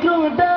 விட்டு கிட்ட